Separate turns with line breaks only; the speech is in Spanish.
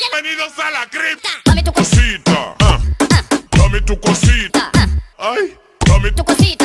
Bienvenidos a la cripta. Dame tu cosita. Ah. Dame tu cosita. Ah. Ay, dame tu cosita.